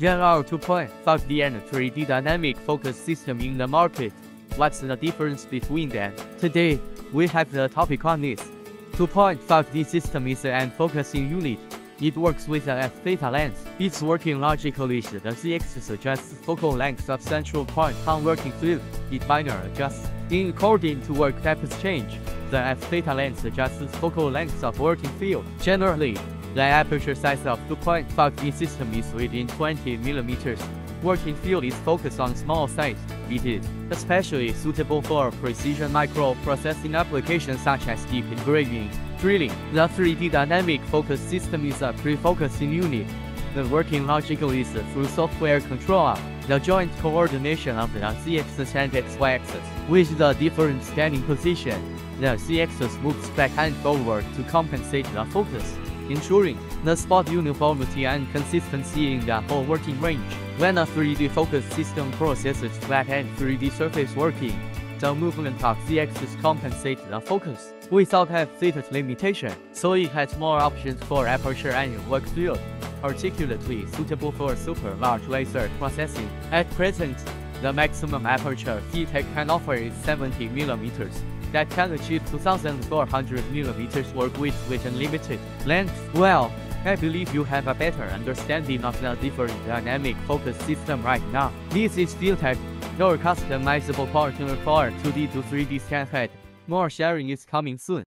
There are 2.5D and 3D dynamic focus system in the market. What's the difference between them? Today, we have the topic on this. 2.5D system is an focusing unit. It works with an f-theta lens. Its working logical is the ZX suggests focal length of central point on working field. It binary adjusts. In according to work depth change, the f-theta lens adjusts focal length of working field. Generally, the aperture size of 2.5D system is within 20 millimeters. Working field is focused on small size. It is especially suitable for precision microprocessing applications such as deep engraving, drilling. The 3D dynamic focus system is a pre-focusing unit. The working logical is through software control the joint coordination of the Z-axis and XY axis. With the different standing position, the Z-axis moves back and forward to compensate the focus ensuring the spot uniformity and consistency in the whole working range. When a 3D focus system processes flat and 3D surface working, the movement of the axis compensates the focus without have theta limitation, so it has more options for aperture and work field, particularly suitable for super large laser processing. At present, the maximum aperture Tech can offer is 70 millimeters that can achieve 2400 millimeters work width with unlimited length. Well, I believe you have a better understanding of the different dynamic focus system right now. This is FEELTEK, your customizable partner for 2D to 3D scan head. More sharing is coming soon.